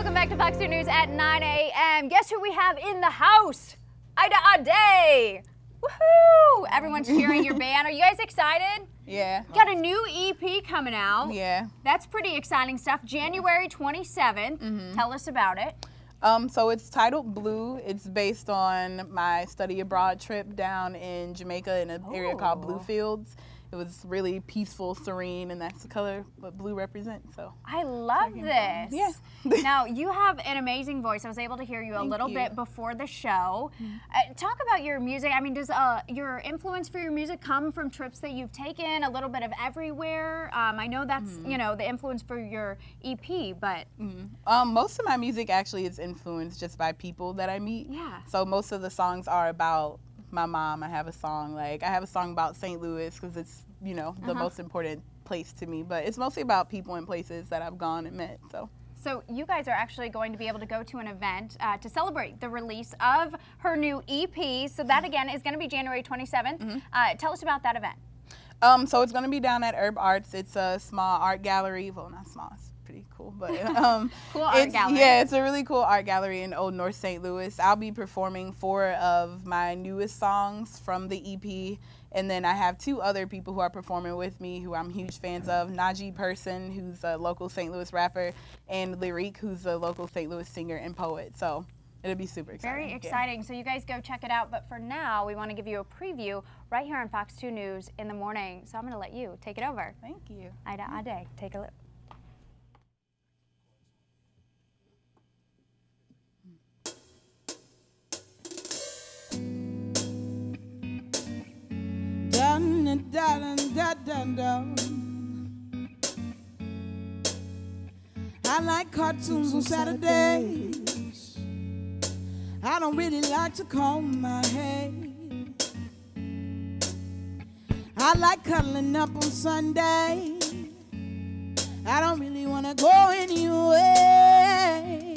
Welcome back to Fox 2 News at 9 a.m. Guess who we have in the house? Aida Ade. Woohoo! Everyone's cheering your band. Are you guys excited? Yeah. Got a new EP coming out. Yeah. That's pretty exciting stuff. January 27th. Mm-hmm. Tell us about it. Um, so it's titled Blue. It's based on my study abroad trip down in Jamaica in an area called. Bluefields. It was really peaceful, serene, and that's the color what blue represents. So I love this. Yeah. now, you have an amazing voice. I was able to hear you a Thank little you. Bit before the show. Uh, talk about your music. I mean, does uh, your influence for your music come from trips that you've taken, a little bit of everywhere? Um, I know that's, Mm-hmm. you know, the influence for your EP, but um, most of my music actually is influenced just by people that I meet. Yeah. So most of the songs are about my mom. I have a song like I have a song about St. Louis because it's you know the Uh-huh. most important place to me. But it's mostly about people and places that I've gone and met. So. So you guys are actually going to be able to go to an event uh, to celebrate the release of her new EP. So that again is going to be January 27th. Mm-hmm. Uh, tell us about that event. Um, so it's going to be down at UrbArts. It's a small art gallery. Well, not small. It's pretty cool, but um, Cool art it's, gallery. Yeah, it's a really cool art gallery in Old North St. Louis. I'll be performing four of my newest songs from the EP, and then I have two other people who are performing with me who I'm huge fans of. Najee Person, who's a local St. Louis rapper, and Lyrique, who's a local St. Louis singer and poet. So it'll be super exciting. Very Yeah. exciting. So you guys go check it out. But for now, we want to give you a preview right here on Fox 2 News in the morning. So I'm going to let you take it over. Thank you. Aida Ade, take a look. Dun, dun, dun, dun. I like cartoons on Saturdays. I don't really like to comb my hair. I like cuddling up on Sunday. I don't really want to go anywhere.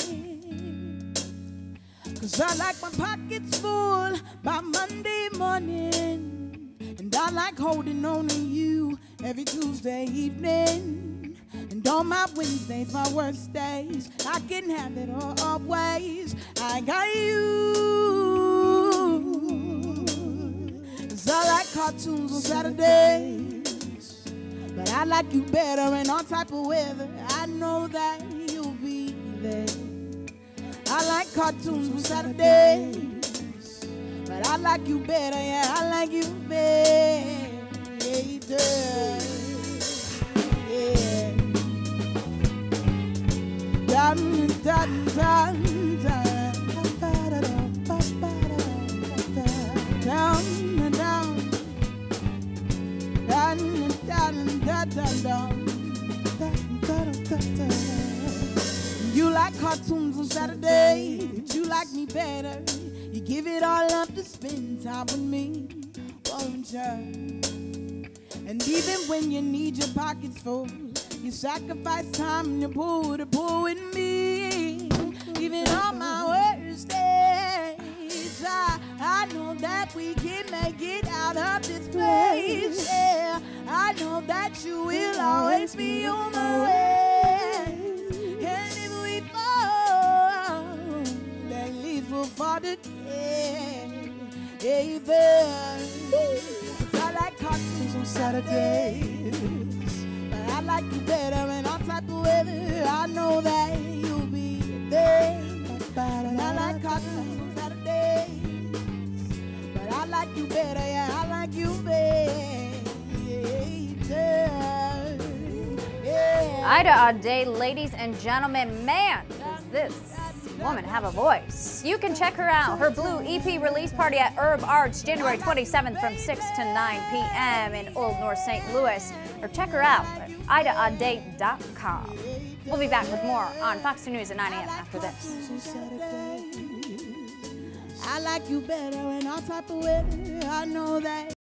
Cause I like my pockets full by Monday morning. And I like holding on to you every Tuesday evening. And on my Wednesdays, my worst days, I can have it all always. I got you. Cause I like cartoons on Saturdays. But I like you better in all type of weather. I know that you'll be there. I like cartoons on Saturdays, I like you better. Yeah, I like you better. Yeah. Dun, dun, dun. You like cartoons on Saturday, but you like me better. You give it all up to spend time with me, won't you? And even when you need your pockets full, you sacrifice time and you pull to pull with me. Even on my worst days, I, I know that we can make it out of this place. Yeah, I know that you will always be on my way. And if we fall, at least we'll fall together. Cause I like cartoons on Saturdays. But I like you better in all type of weather. I know that you'll be there. And I like cartoons on Saturdays. But I like you better, yeah, I like you better. Yeah. Aida Ade, ladies and gentlemen, man, is this woman have a voice. You can check her out. Her Blue EP release party at UrbArts, January 27th from 6 to 9 p.m. in Old North St. Louis. Or check her out at aidaade.com. We'll be back with more on Fox 2 News at 9 a.m. after this. I like you better all type of weather. I know that.